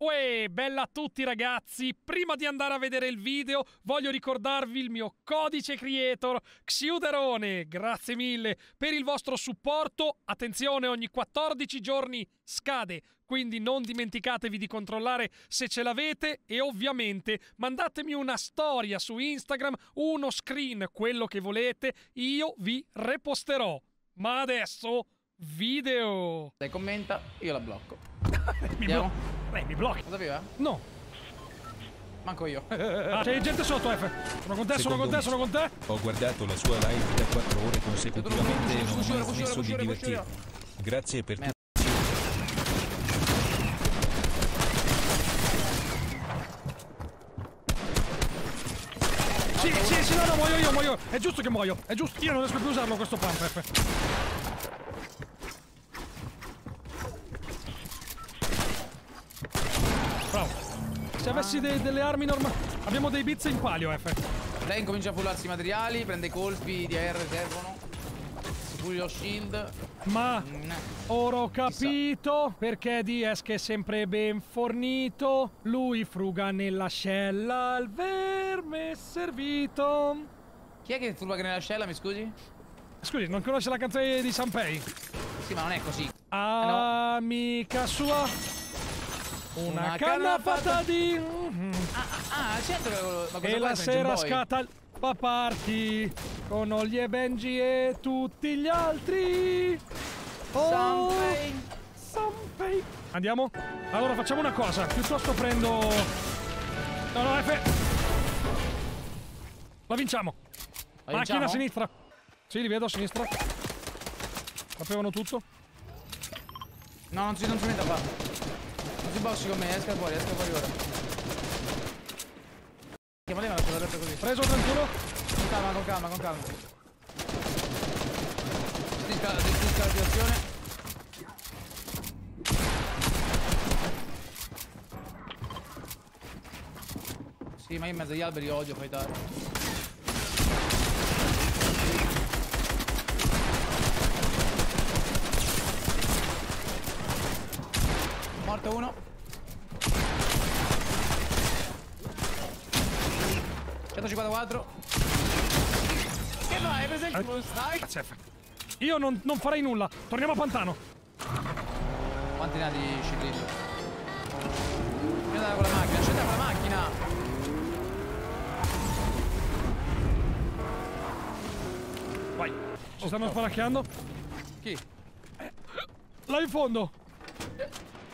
Uè, bella a tutti ragazzi! Prima di andare a vedere il video, voglio ricordarvi il mio codice creator Xiuderone. Grazie mille per il vostro supporto. Attenzione, ogni 14 giorni scade, quindi non dimenticatevi di controllare se ce l'avete e ovviamente mandatemi una storia su Instagram, uno screen, quello che volete, io vi reposterò. Ma adesso video. Lei commenta, io la blocco. Mi Andiamo? Lei mi blocchi. Lo sapevi, eh? No. Manco io. Ah, c'è gente sotto, F. Sono con te, sono con te, me. sono con te. Ho guardato la sua live da 4 ore consecutivamente e non ho mai smesso di divertirmi. Grazie per tutto. Sì, sì, sì, no, no, muoio io, muoio. È giusto che muoio. È giusto. Io non riesco più a usarlo questo pump, F. Se avessi de- delle armi normali. Abbiamo dei bits in palio, F. Lei incomincia a fullarsi i materiali, prende i colpi di AR servono. Si puli lo shield. Ma Mm, ora ho capito perché DS che è sempre ben fornito. Lui fruga nell'ascella, il verme è servito. Chi è che furba che nell'ascella, mi scusi? Scusi, non conosce la canzone di Sanpei? Sì, ma non è così. Amica sua. Una, Una canna canna fatta di. Mhm. Ah, ah, certo. Ma cosa E la sera scatta fa party con Olly e Benji e tutti gli altri. Oh, Sanpei. Sanpei. Andiamo? Allora facciamo una cosa, piuttosto prendo. No, no, F. La vinciamo. La Macchina vinciamo? a sinistra. Sì, li vedo a sinistra. Sapevano tutto. No, non si, non si metta qua. Non si bossi con me, esca fuori, esca fuori ora. Che me l'ha fatto così. Preso 31. Con calma, con calma, con calma. Gestisca la situazione. Sì, ma io in mezzo agli alberi odio fightare. Morto uno. 154. Che fai? Hai preso il culo? Stai? Grazie, F. Io non, non farei nulla. Torniamo a Pantano. Quanti ne ha di ciclismo? Scenda con la macchina, scenda con la macchina! Vai. Ci stanno spalacchiando. Chi? Là in fondo.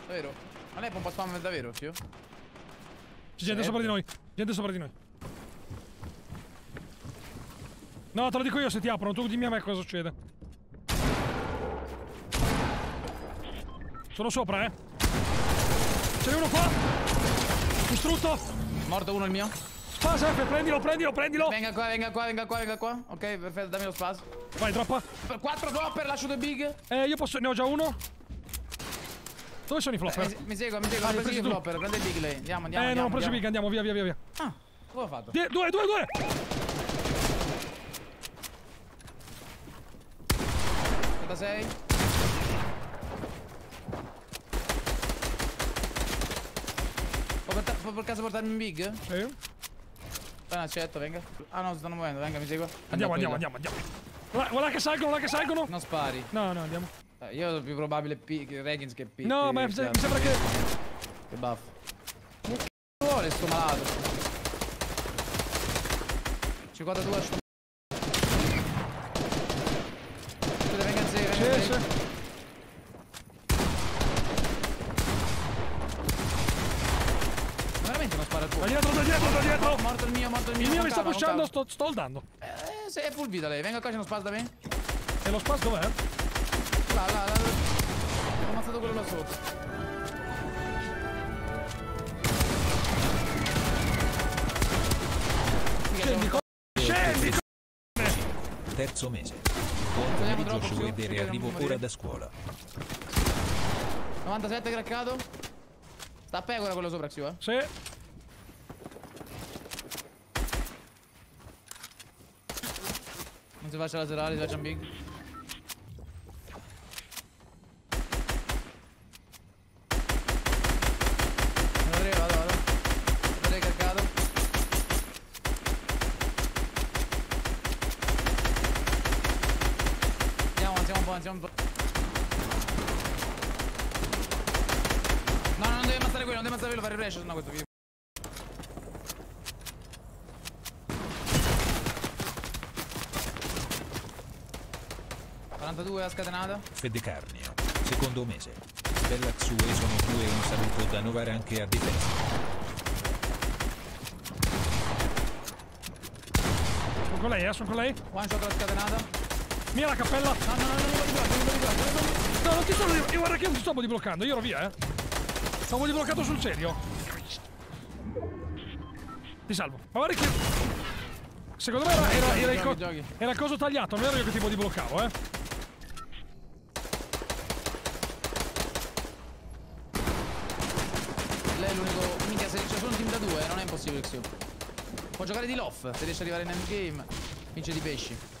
Davvero? Ma lei pompa spam davvero, zio? C'è gente sopra di noi. Gente sopra di noi. No, te lo dico io se ti aprono. Tu dimmi a me cosa succede. Sono sopra, eh. Ce n'è uno qua. Distrutto. Morto uno il mio? Spasa, F, prendilo, prendilo, prendilo. Venga qua, venga qua, venga qua, venga qua. Ok, perfetto, dammi lo spaz. Vai, droppa. 4 dropper, lascio due big. Eh, io posso... Ne ho già uno. Dove sono i flopper? mi segua, mi segua, Ah, ho preso i flopper, prende il big lei. Andiamo, andiamo, eh, non ho andiamo. preso i big, andiamo. andiamo, via, via, via, via. Ah, come ho fatto? Die- due, due, due. Da 6. Può, per caso portarmi un big? Sì. Dai, accetto, venga. Ah no, si stanno muovendo, venga, mi segua. Andiamo, Andiamo, andiamo, andiamo, andiamo. Guarda che salgono, guarda che salgono. Non spari. No, no, andiamo. Eh, io ho più probabile P Regins che P. No, ma mi sembra che... Che buff. Che c***o vuole sto malato? 52 sto... Aspetta, venga in Sì, sé. sì. Veramente non spara tuo. Da dietro, da dietro, da dietro. Morto il mio, morto il mio. Il mio mi sta pushando, sto, sto holdando. Eh, se è full vita lei, venga qua, c'è uno spaz da me. E lo spazio dov'è? Là, là, là. Ho ammazzato quello là sotto. Scendi, co- Scendi, co- Terzo mese. Buon pomeriggio troppo, Shredder più, e perché arrivo ora da scuola. 97 craccato. Sta a pecora quello sopra, Xio, eh. Sì. Non si faccia laserare, si faccia un big. Avanti. No, no, non deve ammazzare quello, non deve ammazzare quello, fare il flash, sennò questo video. ...42 la scatenata. Fedecarnio, secondo mese. Bella Xue sono due un saluto da novare anche a difesa. Sono con lei, eh, sono con lei. One shot la scatenata. Mia la cappella. No, no, no, non mi voglio bloccare, non mi voglio bloccare. No, non ti sto. Io guarda che non ti sto bloccando, io ero via, eh. Stavo bloccato sul serio. Ti salvo. Ma guarda che. Secondo me era, era, era il, co- era il coso tagliato, non ero io che tipo di bloccavo, eh. Lei è l'unico. Minchia, se c'è solo un team da due, non è impossibile Xio. Può giocare di loff, se riesce ad arrivare in endgame, vince di pesci.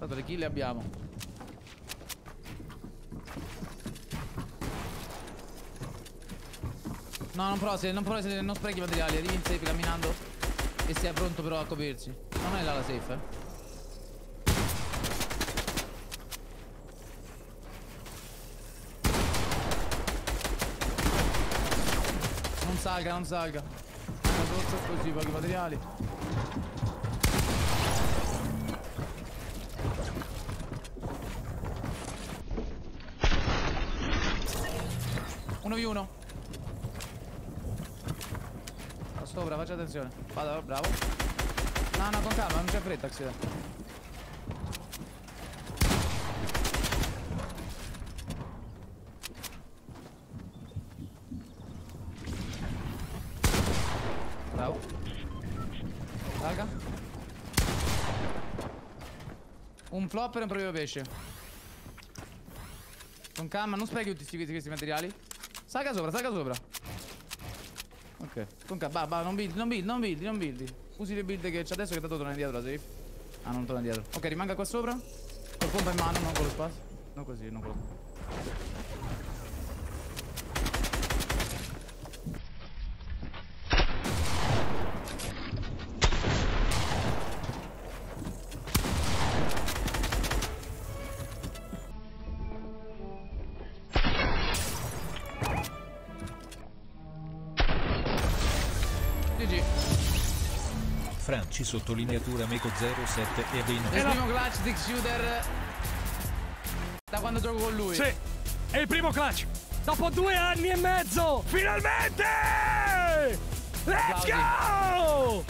Tanto le kill le abbiamo. No, non prosi, non prosi, non sprechi materiali, arrivi in safe camminando e stia pronto però a coprirsi. Non è là la safe, eh. Non salga, non salga. Così, pochi materiali. Uno v uno. Da sopra, faccia attenzione. Vada, bravo. No, no, con calma, non c'è fretta, Xida. Bravo. Raga. Un flopper e un proprio pesce. Con calma, non sprechi tutti questi, questi materiali. Salga sopra, salga sopra. Ok. Con va, va, non build, non build, non build, non build. Usi le build che c'è adesso che tanto torna indietro la safe. Ah, non torna indietro. Ok, rimanga qua sopra. Col pompa in mano, non con lo spazio. Non così, non con lo GG. Franci sottolineatura Meco 07 e Aveno. È il primo clutch di shooter da quando gioco con lui. Sì, è il primo clutch. Dopo due anni e mezzo, finalmente! Let's Applausi. go!